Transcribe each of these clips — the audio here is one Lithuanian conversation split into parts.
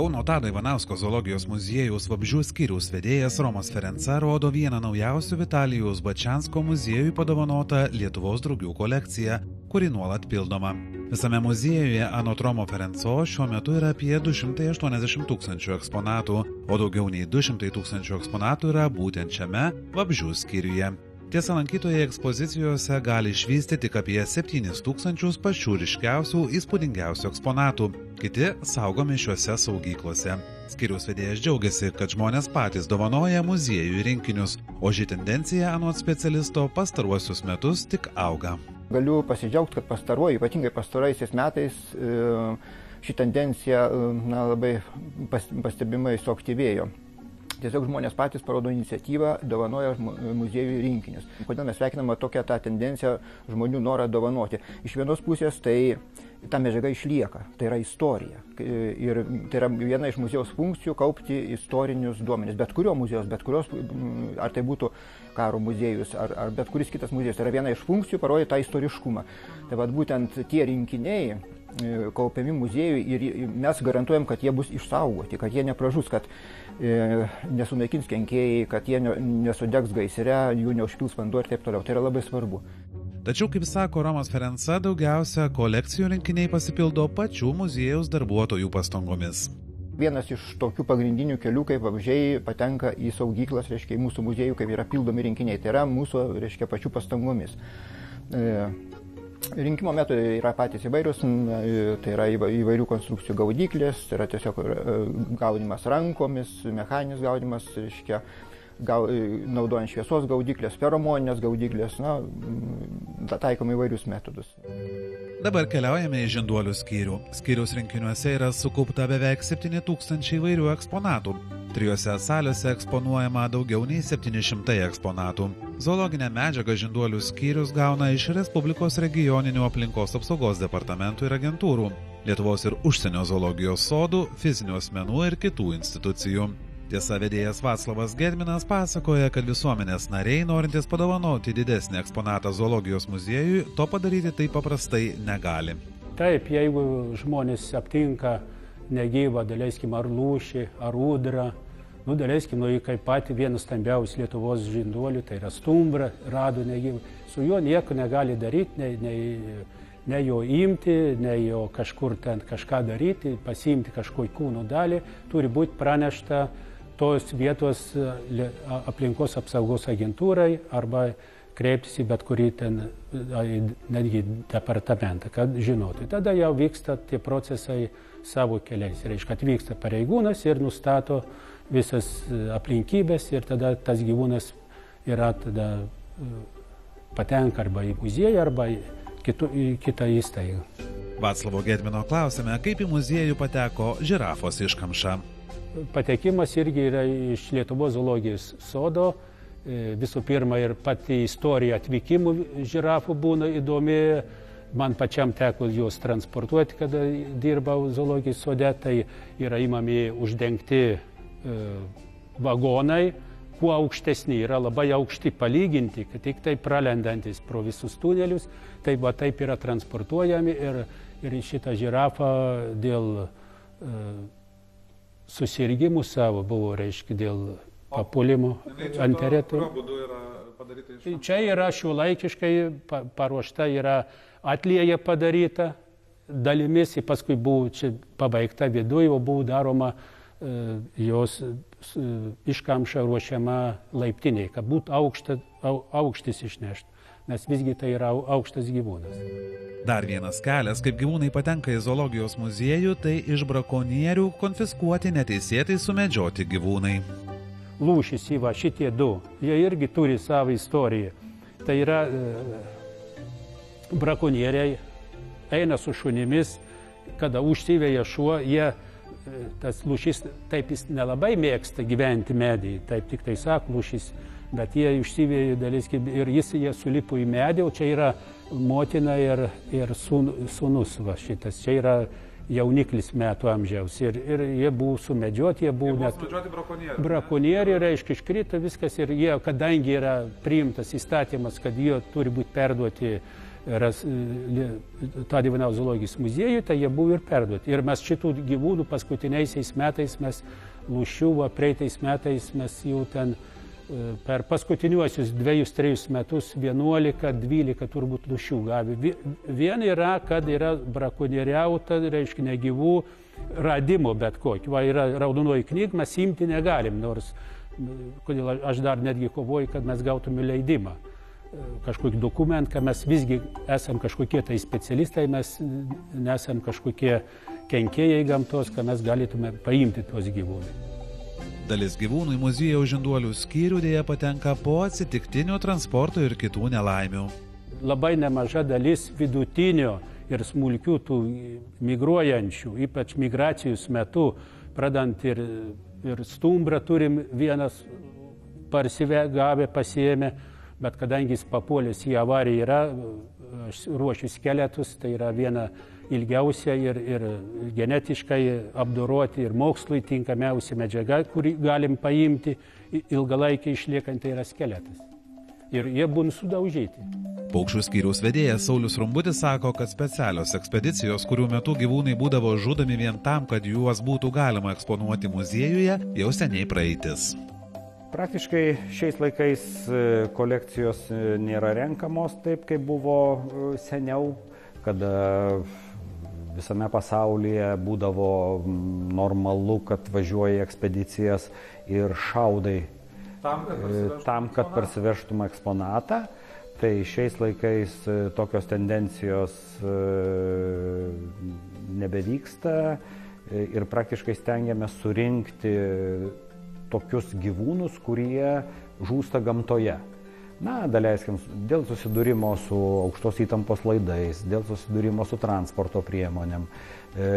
Kauno Tado Ivanausko zoologijos muziejaus vabžių skyriaus vedėjas Romas Ferenca rodo vieną naujausių Vitalijos Bačiansko muziejui padovanotą Lietuvos drugių kolekciją, kuri nuolat pildoma. Visame muziejuje anot Romo Ferenco šiuo metu yra apie 280 tūkstančių eksponatų, o daugiau nei 200 tūkstančių eksponatų yra būtent šiame vabžių skyriuje. Tiesa, lankytojai ekspozicijose gali išvysti tik apie 7000 pačių ryškiausių, įspūdingiausių eksponatų, kiti saugomi šiuose saugyklose. Skiriaus vedėjas džiaugiasi, kad žmonės patys dovanoja muziejų rinkinius, o ši tendencija, anot specialisto, pastaruosius metus tik auga. Galiu pasidžiaugti, kad pastaruoju, ypatingai pastaraisiais metais, e, ši tendencija e, na, labai pastebimai suaktyvėjo tiesiog žmonės patys parodo iniciatyvą, dovanoja muziejų rinkinius. Kodėl mes sveikiname tokią tą tendenciją žmonių norą dovanoti? Iš vienos pusės tai ta medžiaga išlieka, tai yra istorija. Ir tai yra viena iš muziejaus funkcijų kaupti istorinius duomenis. Bet kurio muziejus, bet kurios, ar tai būtų karo muziejus, ar, ar bet kuris kitas muziejus, tai yra viena iš funkcijų parodyti tą istoriškumą. Tai vad būtent tie rinkiniai kaupiami muziejui ir mes garantuojam, kad jie bus išsaugoti, kad jie nepražus, kad e, nesunaikins kenkėjai, kad jie nesudegs gaisre, jų neužpils vanduo ir taip toliau. Tai yra labai svarbu. Tačiau, kaip sako Romas Ferenca, daugiausia kolekcijų rinkiniai pasipildo pačių muziejaus darbuotojų pastangomis. Vienas iš tokių pagrindinių kelių, kaip vabžiai patenka į saugyklas, reiškia, į mūsų muziejų, kaip yra pildomi rinkiniai. Tai yra mūsų, reiškia, pačių pastangomis. E, Rinkimo metodai yra patys įvairius, tai yra įvairių konstrukcijų gaudyklės, tai yra tiesiog e, gaudimas rankomis, mechaninis gaudimas, reiškia, gau, e, naudojant šviesos gaudyklės, feromoninės gaudyklės, na, taikom įvairius metodus. Dabar keliaujame į žinduolių skyrių. Skyriaus rinkiniuose yra sukaupta beveik 7000 įvairių eksponatų. Trijose salėse eksponuojama daugiau nei 700 eksponatų. Zoologinę medžiagą žinduolių skyrius gauna iš Respublikos regioninių aplinkos apsaugos departamentų ir agentūrų, Lietuvos ir užsienio zoologijos sodų, fizinių asmenų ir kitų institucijų. Tiesa, vedėjas Vaclavas Gedminas pasakoja, kad visuomenės nariai, norintys padovanoti didesnį eksponatą zoologijos muziejui, to padaryti taip paprastai negali. Taip, jeigu žmonės aptinka negyvą, daleiskim, ar lūšį, ar udrą, nu, daleiskim, nu, kaip pati vienas stambiausių Lietuvos žinduolių, tai yra stumbra, rado negyvą, su juo nieko negali daryti, nei, nei, nei jo imti, nei jo kažkur ten kažką daryti, pasiimti kažkokį kūno dalį, turi būti pranešta tos vietos aplinkos apsaugos agentūrai arba kreiptis į bet kurį ten, netgi departamentą, kad žinotų. Tada jau vyksta tie procesai savo keliais. Reiškia, atvyksta pareigūnas ir nustato visas aplinkybės ir tada tas gyvūnas yra tada patenka arba į muziejų, arba į, kitu, į kitą įstaigą. Vaclavo Gedmino klausime, kaip į muziejų pateko žirafos iškamša patekimas irgi yra iš Lietuvos zoologijos sodo. E, visų pirma, ir pati istorija atvykimų žirafų būna įdomi. Man pačiam teko juos transportuoti, kada dirbau zoologijos sode, tai yra įmami uždengti e, vagonai, kuo aukštesni, yra labai aukšti palyginti, kad tik tai pralendantis pro visus tunelius, tai va taip yra transportuojami ir, ir šitą žirafą dėl e, susirgymų savo buvo, reiškia, dėl papuolimo ant eretų. Tai čia yra šiuolaikiškai paruošta, yra atlieja padaryta dalimis, paskui buvo čia pabaigta viduje, o buvo daroma e, jos e, iškamša ruošiama laiptiniai, kad būtų aukšta, au, aukštis išnešti, nes visgi tai yra aukštas gyvūnas. Dar vienas kelias, kaip gyvūnai patenka į zoologijos muziejų, tai iš brakonierių konfiskuoti neteisėtai sumedžioti gyvūnai. Lūšis įva šitie du, jie irgi turi savo istoriją. Tai yra e, brakonieriai eina su šunimis, kada užsiveja šuo, jie e, tas lūšis, taip jis nelabai mėgsta gyventi medį, taip tik tai sako lūšis, bet jie užsivėjo dalis ir jis jie sulipo į medį, o čia yra motina ir, ir sūnus va šitas. Čia yra jauniklis metų amžiaus. Ir, ir jie buvo sumedžioti, jie buvo, jie buvo net brakonieriai. Brakonieriai, reiškia, iškrito viskas ir jie, kadangi yra priimtas įstatymas, kad jie turi būti perduoti e, tą Divanau zoologijos muziejų, tai jie buvo ir perduoti. Ir mes šitų gyvūnų paskutiniaisiais metais, mes lūšiuvo, prieitais metais mes jau ten per paskutiniuosius dviejus, trejus metus 11-12 turbūt lūšių gavę. Viena yra, kad yra brakonieriauta, reiškia negyvų radimo bet kokio. Va yra raudonoji knyga, mes imti negalim, nors kodėl aš dar netgi kovoju, kad mes gautume leidimą kažkokį dokumentą, mes visgi esam kažkokie tai specialistai, mes nesam kažkokie kenkėjai gamtos, kad mes galėtume paimti tuos gyvūnus. Dalis gyvūnų į muziejaus žinduolių skyrių dėja patenka po atsitiktinio transporto ir kitų nelaimių. Labai nemaža dalis vidutinio ir smulkių tų migruojančių, ypač migracijos metu, pradant ir, ir stumbrą turim vienas parsivegavę, pasiemę, bet kadangi jis papuolęs į avariją yra, aš ruošiu skeletus, tai yra viena ilgiausia ir, ir genetiškai apdoroti ir mokslui tinkamiausia medžiaga, kurį galim paimti ilgalaikį išliekant, tai yra skeletas. Ir jie būna sudaužyti. Paukščių skyriaus vedėjas Saulis Rumbutis sako, kad specialios ekspedicijos, kurių metu gyvūnai būdavo žudomi vien tam, kad juos būtų galima eksponuoti muziejuje, jau seniai praeitis. Praktiškai šiais laikais e, kolekcijos e, nėra renkamos taip, kaip buvo e, seniau, kada visame pasaulyje būdavo normalu, kad važiuoji ekspedicijas ir šaudai tam, kad, tam, kad parsivežtum eksponatą. Tai šiais laikais tokios tendencijos nebevyksta ir praktiškai stengiamės surinkti tokius gyvūnus, kurie žūsta gamtoje. Na, daleiskim, dėl susidūrimo su aukštos įtampos laidais, dėl susidūrimo su transporto priemonėm, e,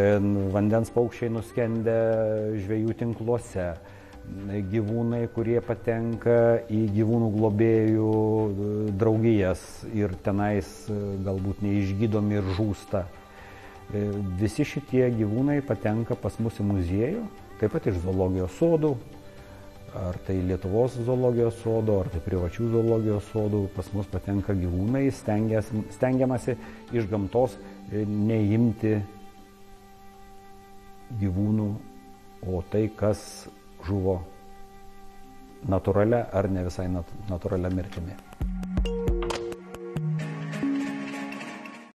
vandens paukščiai nuskendę žvėjų tinkluose, gyvūnai, kurie patenka į gyvūnų globėjų e, draugijas ir tenais e, galbūt neišgydomi ir žūsta. Visi šitie gyvūnai patenka pas mus į muziejų, taip pat iš zoologijos sodų, ar tai Lietuvos zoologijos sodo, ar tai privačių zoologijos sodų, pas mus patenka gyvūnai, stengiamasi iš gamtos e, neimti gyvūnų, o tai, kas žuvo natūralia ar ne visai natūralia mirtimi.